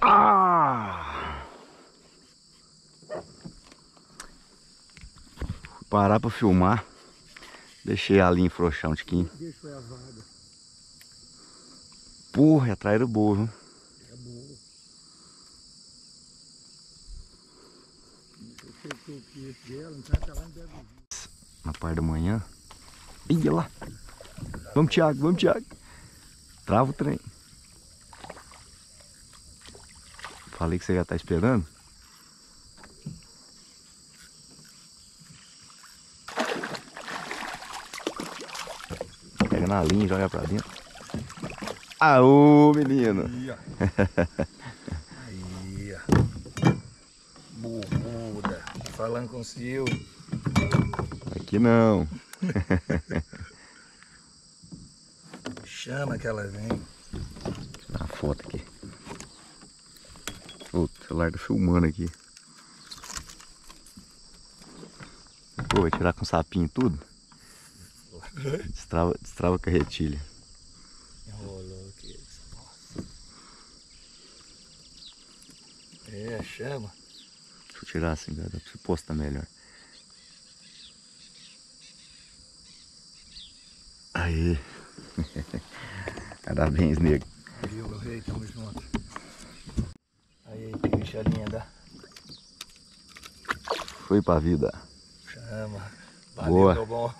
Ah! Parar pra filmar. Deixei a linha frouxar um tiquinho. Deixa a vaga. Porra, a traíra boa, viu? É boa. Eu fechei o peixe dela, não tá lá em Belo. Na parte da manhã. Olha lá. Vamos, Thiago, vamos, Thiago. Trava o trem. Falei que você já tá esperando. Pega na linha e joga pra dentro. Aô, menino. Aí, ó. Burbuda. Falando com o seu. Aqui não. Chama que ela vem. Tirar a foto aqui. O celular tá filmando aqui. Pô, vai tirar com sapinho tudo? Destrava, destrava a carretilha. Enrolou aqui. Nossa. É, chama. Deixa eu tirar assim, dá pra você postar melhor. Aí. Parabéns, nego. Viu, meu rei? Tamo junto. Aí, peixe a linda. Foi pra vida. Chama. Valeu, Boa. meu bom.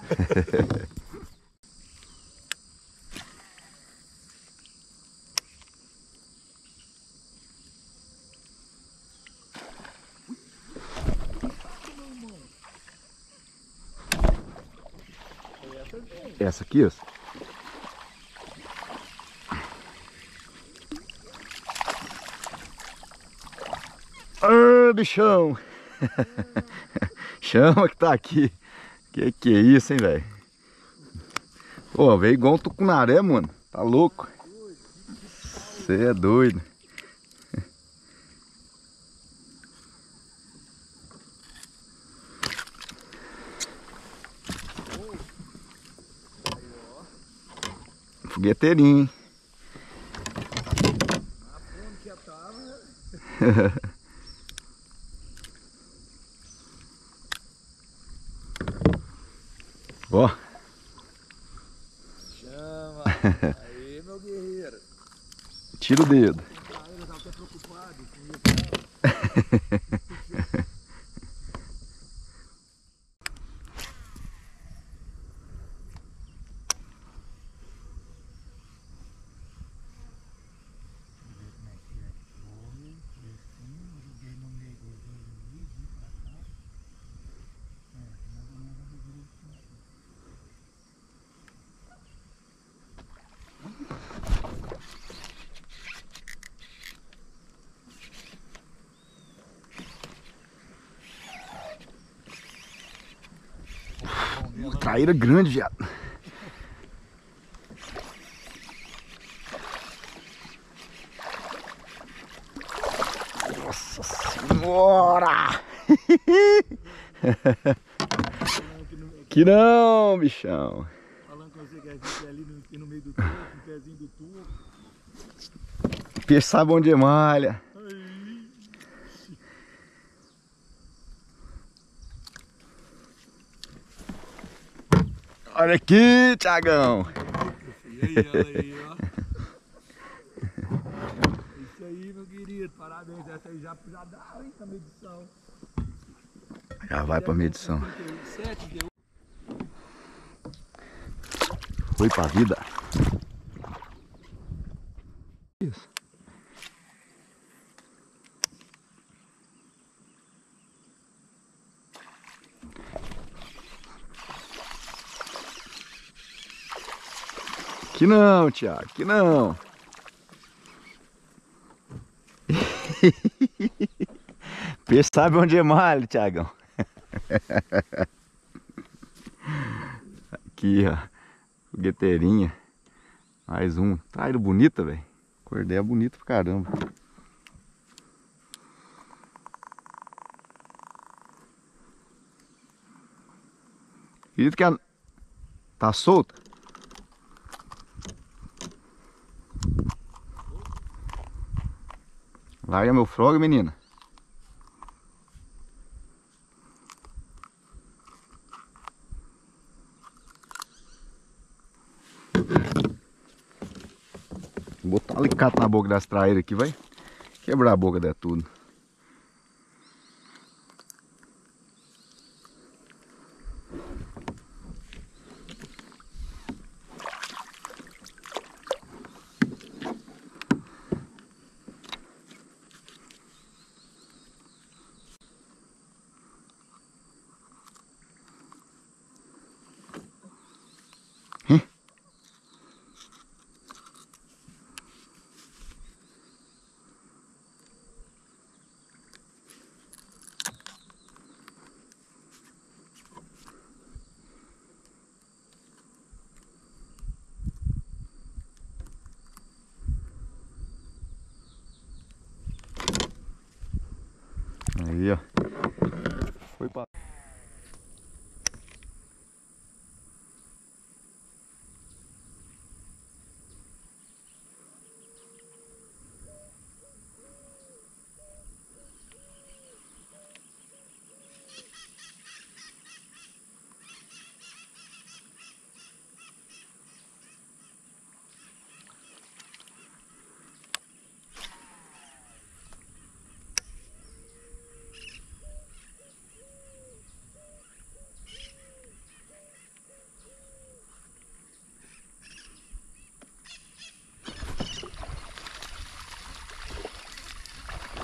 Essa aqui, ó. Ah, bichão! Chama que tá aqui. Que que é isso, hein, velho? Pô, veio igual um tucunaré, mano. Tá louco? Você é doido. Fogueteirinho, hein? Ó, Chama. Aí, meu guerreiro. tira o dedo. Ah, eu tava até preocupado Traíra grande, viado. Nossa senhora! que não, bichão. Falando com você que a gente ali no, meio do topo, no pezinho do topo. Peixe sabe onde é malha. Aí. Olha aqui, Tiagão. E aí, olha aí, ó. Isso aí, meu querido. Parabéns. Essa aí já, já dá, hein, pra medição. Já vai pra medição. 37, deu. Foi pra vida. Isso. Que não, Tiago, que não. Peixe sabe onde é malho, Tiagão. Aqui, ó. Fogueteirinha. Mais um. Traíra bonita, velho. Cordéia bonita pra caramba. Acredito que a... tá solta? Larga meu frog, menina. Vou botar alicate na boca das traíras aqui, vai quebrar a boca de tudo.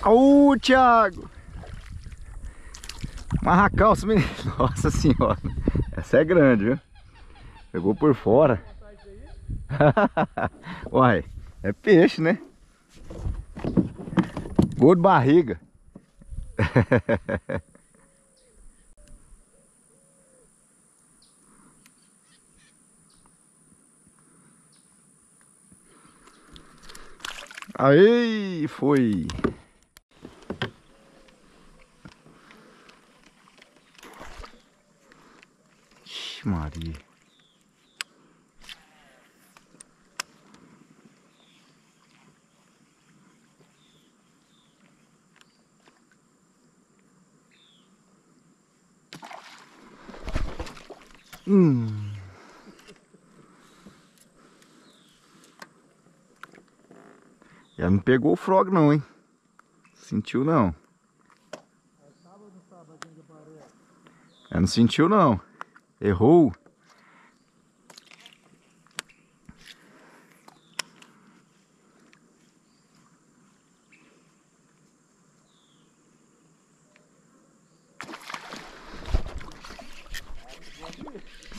Ô, Thiago! Marra calça, menino. Nossa senhora. Essa é grande, viu? Pegou por fora. Uai, é peixe, né? Gordo barriga. Aí, foi. Maria. Hum. Já não pegou o frog não, hein? Sentiu não. Já não sentiu não. Errou.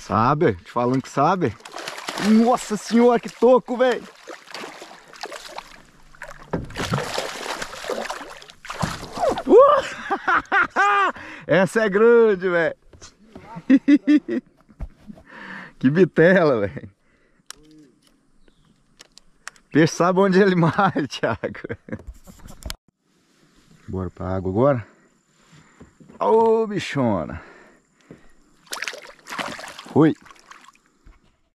Sabe? Te falando que sabe. Nossa senhora, que toco, velho. Uh! Essa é grande, velho. Que bitela, velho. Peixe onde ele mais, Thiago. Bora pra água agora. Ô, bichona. Fui.